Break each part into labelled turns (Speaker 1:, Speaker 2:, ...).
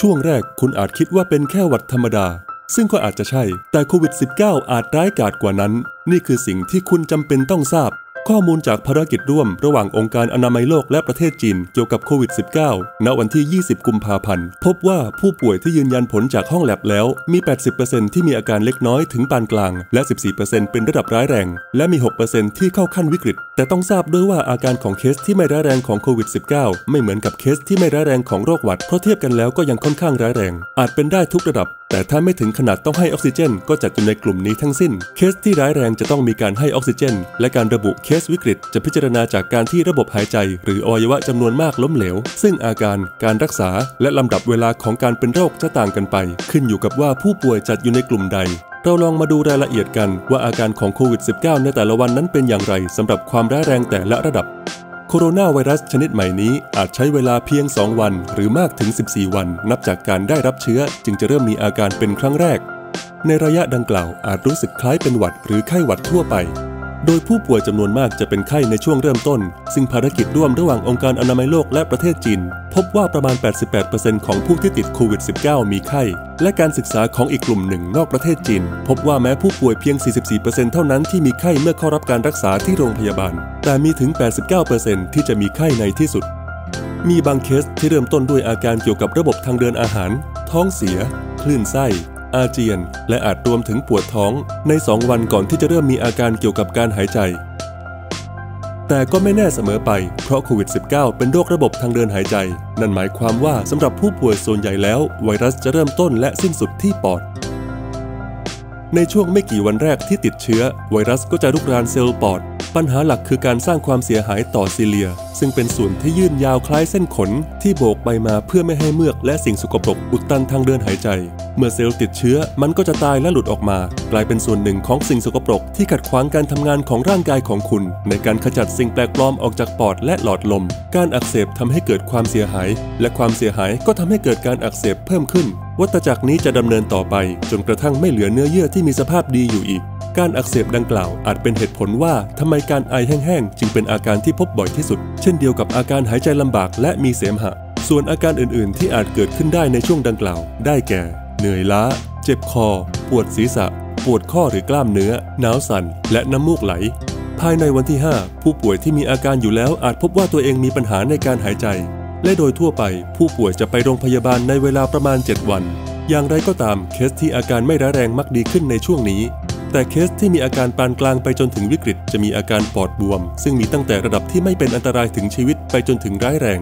Speaker 1: ช่วงแรกคุณอาจคิดว่าเป็นแค่หวัดธรรมดา ซึ่งก็อาจจะใช่ แต่โควิด -19 อาจร้ายกาจกว่านั้น นี่คือสิ่งที่คุณจำเป็นต้องทราบ ข้อมูลจากภารกิจร่วมระหว่างองค์การอนามัยโลกและประเทศจีนเกี่ยวกับโควิด -19 ณ วันที่ 20 กุมภาพันธ์ พบว่าผู้ป่วยที่ยืนยันผลจากห้องแลบแล้ว มี 80%ที่มีอาการเล็กน้อยถึงปานกลาง และ 14%เป็นระดับร้ายแรง และมี 6%ที่เข้าขั้นวิกฤต แต่ต้องทราบด้วยว่าอาการของเคสที่ไม่ร้ายแรงของโควิด -19 ไม่เหมือนกับเคสที่ไม่ร้ายแรงของโรคหวัด เพราะเทียบกันแล้วก็ยังค่อนข้างร้ายแรง อาจเป็นได้ทุกระดับแต่ถ้าไม่ถึงขนาดต้องให้ออกซิเจน ก็จัดอยู่ในกลุ่มนี้ทั้งสิ้น เคสที่ร้ายแรงจะต้องมีการให้ออกซิเจน และการระบุเคสวิกฤต จะพิจารณาจากการที่ระบบหายใจ หรืออวัยวะจำนวนมากล้มเหลว ซึ่งอาการการรักษาและลำดับเวลาของการเป็นโรคจะต่างกันไป ขึ้นอยู่กับว่าผู้ป่วยจัดอยู่ในกลุ่มใดเราลองมาดูรายละเอียดกันว่าอาการของโควิด -19 ในแต่ละวันนั้นเป็นอย่างไรสำหรับความร้ายแรงแต่ละระดับ โคโรนาไวรัสชนิดใหม่นี้อาจใช้เวลาเพียง 2 วัน หรือมากถึง 14 วัน นับจากการได้รับเชื้อจึงจะเริ่มมีอาการเป็นครั้งแรก ในระยะดังกล่าวอาจรู้สึกคล้ายเป็นหวัดหรือไข้หวัดทั่วไป โดยผู้ป่วยจำนวนมากจะเป็นไข้ในช่วงเริ่มต้น ซึ่งภารกิจร่วมระหว่างองค์การอนามัยโลกและประเทศจีน พบว่าประมาณ 88%ของผู้ที่ติดโควิด -19 มีไข้ และการศึกษาของอีกกลุ่มหนึ่งนอกประเทศจีน พบว่าแม้ผู้ป่วยเพียง 44%เท่านั้นที่มีไข้เมื่อเข้ารับการรักษาที่โรงพยาบาล แต่มีถึง 89%ที่จะมีไข้ในที่สุด มีบางเคสที่เริ่มต้นด้วยอาการเกี่ยวกับระบบทางเดินอาหาร ท้องเสีย คลื่นไส้ อาเจียน และอาจรวมถึงปวดท้องใน 2 วันก่อนที่จะเริ่มมีอาการเกี่ยวกับการหายใจ แต่ก็ไม่แน่เสมอไป เพราะโควิด -19 เป็นโรคระบบทางเดินหายใจ นั่นหมายความว่าสำหรับผู้ป่วยส่วนใหญ่แล้ว ไวรัสจะเริ่มต้นและสิ้นสุดที่ปอด ในช่วงไม่กี่วันแรกที่ติดเชื้อ ไวรัสก็จะลุกรานเซลล์ปอด ปัญหาหลักคือการสร้างความเสียหายต่อซีเลีย ซึ่งเป็นส่วนที่ยื่นยาวคล้ายเส้นขน ที่โบกไปมาเพื่อไม่ให้เมือกและสิ่งสกปรกอุดตันทางเดินหายใจ เมื่อเซลล์ติดเชื้อมันก็จะตายและหลุดออกมา กลายเป็นส่วนหนึ่งของสิ่งสกปรกที่ขัดขวางการทำงานของร่างกายของคุณ ในการขจัดสิ่งแปลกปลอมออกจากปอดและหลอดลม การอักเสบทำให้เกิดความเสียหาย และความเสียหายก็ทำให้เกิดการอักเสบเพิ่มขึ้น วัฏจักรนี้จะดำเนินต่อไป จนกระทั่งไม่เหลือเนื้อเยื่อที่มีสภาพดีอยู่อีก การอักเสบดังกล่าวอาจเป็นเหตุผลว่าทำไมการไอแห้งๆ จึงเป็นอาการที่พบบ่อยที่สุด เช่นเดียวกับอาการหายใจลำบากและมีเสมหะ ส่วนอาการอื่นๆ ที่อาจเกิดขึ้นได้ในช่วงดังกล่าว ได้แก่ เหนื่อยล้า เจ็บคอ ปวดศีรษะ ปวดข้อหรือกล้ามเนื้อ หนาวสั่น และน้ำมูกไหล ภายในวันที่ 5 ผู้ป่วยที่มีอาการอยู่แล้วอาจพบว่าตัวเองมีปัญหาในการหายใจ และโดยทั่วไป ผู้ป่วยจะไปโรงพยาบาลในเวลาประมาณ 7 วัน อย่างไรก็ตามเคสที่อาการไม่ร้ายแรงมักดีขึ้นในช่วงนี้ แต่เคสที่มีอาการปานกลางไปจนถึงวิกฤต จะมีอาการปอดบวม ซึ่งมีตั้งแต่ระดับที่ไม่เป็นอันตรายถึงชีวิตไปจนถึงร้ายแรง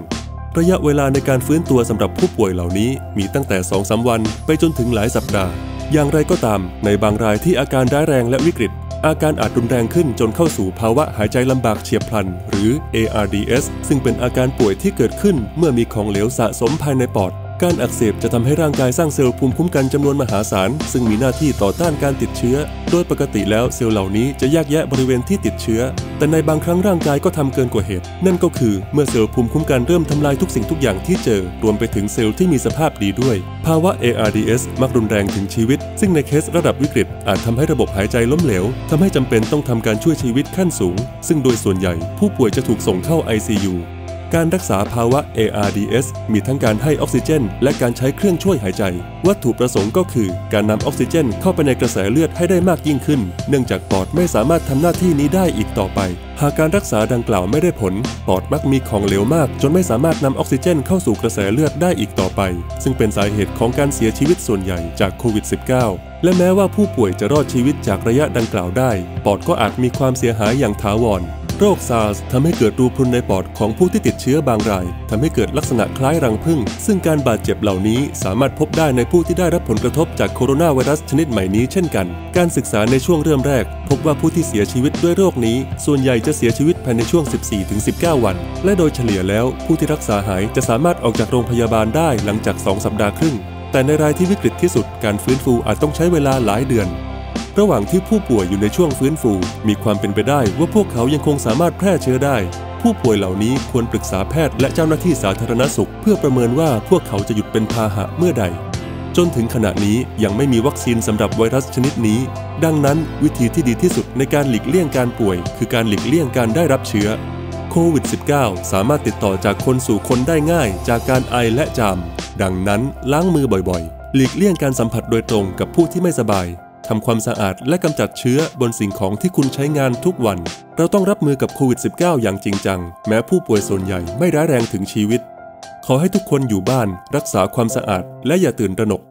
Speaker 1: ระยะเวลาในการฟื้นตัวสำหรับผู้ป่วยเหล่านี้ มีตั้งแต่2อสาวัน ไปจนถึงหลายสัปดาห์ อย่างไรก็ตาม ในบางรายที่อาการร้ายแรงและวิกฤต อาการอาจรุนแรงขึ้นจนเข้าสู่ภาวะหายใจลำบากเฉียบพลัน หรือ ARDS ซึ่งเป็นอาการป่วยที่เกิดขึ้นเมื่อมีของเหลวสะสมภายในปอด การอักเสบจะทำให้ร่างกายสร้างเซลล์ภูมิคุ้มกันจำนวนมหาศาล ซึ่งมีหน้าที่ต่อต้านการติดเชื้อ โดยปกติแล้วเซลล์เหล่านี้จะแยกแยะบริเวณที่ติดเชื้อ แต่ในบางครั้งร่างกายก็ทำเกินกว่าเหตุ นั่นก็คือเมื่อเซลล์ภูมิคุ้มกันเริ่มทำลายทุกสิ่งทุกอย่างที่เจอ รวมไปถึงเซลล์ที่มีสภาพดีด้วย ภาวะ ARDS มักรุนแรงถึงชีวิต ซึ่งในเคสระดับวิกฤต อาจทำให้ระบบหายใจล้มเหลวทำให้จำเป็นต้องทำการช่วยชีวิตขั้นสูง ซึ่งโดยส่วนใหญ่ ผู้ป่วยจะถูกส่งเข้า ICU การรักษาภาวะ ARDS มีทั้งการให้ออกซิเจน และการใช้เครื่องช่วยหายใจ วัตถุประสงค์ก็คือ การนำออกซิเจน เข้าไปในกระแสเลือดให้ได้มากยิ่งขึ้น เนื่องจากปอดไม่สามารถทำหน้าที่นี้ได้อีกต่อไป หากการรักษาดังกล่าวไม่ได้ผล ปอดมักมีของเหลวมาก จนไม่สามารถนำออกซิเจนเข้าสู่กระแสเลือดได้อีกต่อไป ซึ่งเป็นสาเหตุของการเสียชีวิตส่วนใหญ่จากโควิด -19 และแม้ว่าผู้ป่วยจะรอดชีวิตจากระยะดังกล่าวได้ ปอดก็อาจมีความเสียหายอย่างถาวร โรคซาร์สทำให้เกิดรูพรุนในปอดของผู้ที่ติดเชื้อบางรายทำให้เกิดลักษณะคล้ายรังผึ้งซึ่งการบาดเจ็บเหล่านี้สามารถพบได้ในผู้ที่ได้รับผลกระทบจากโคโรนาไวรัสชนิดใหม่นี้เช่นกัน การศึกษาในช่วงเริ่มแรก พบว่าผู้ที่เสียชีวิตด้วยโรคนี้ ส่วนใหญ่จะเสียชีวิตภายในช่วง 14-19 วัน และโดยเฉลี่ยแล้ว ผู้ที่รักษาหายจะสามารถออกจากโรงพยาบาลได้หลังจาก 2 สัปดาห์ครึ่งแต่ในรายที่วิกฤตที่สุดการฟื้นฟูอาจต้องใช้เวลาหลายเดือน ระหว่างที่ผู้ป่วยอยู่ในช่วงฟื้นฟู มีความเป็นไปได้ว่าพวกเขายังคงสามารถแพร่เชื้อได้ ผู้ป่วยเหล่านี้ควรปรึกษาแพทย์และเจ้าหน้าที่สาธารณสุข เพื่อประเมินว่าพวกเขาจะหยุดเป็นพาหะเมื่อใด จนถึงขณะนี้ยังไม่มีวัคซีนสำหรับไวรัสชนิดนี้ ดังนั้นวิธีที่ดีที่สุดในการหลีกเลี่ยงการป่วย คือการหลีกเลี่ยงการได้รับเชื้อโควิด -19 สามารถติดต่อจากคนสู่คนได้ง่าย จากการไอและจาม ดังนั้นล้างมือบ่อยๆ หลีกเลี่ยงการสัมผัสโดยตรงกับผู้ที่ไม่สบาย ทำความสะอาดและกำจัดเชื้อบนสิ่งของที่คุณใช้งานทุกวัน เราต้องรับมือกับโควิด -19 อย่างจริงจัง แม้ผู้ป่วยส่วนใหญ่ไม่ร้ายแรงถึงชีวิต ขอให้ทุกคนอยู่บ้าน รักษาความสะอาด และอย่าตื่นตระหนก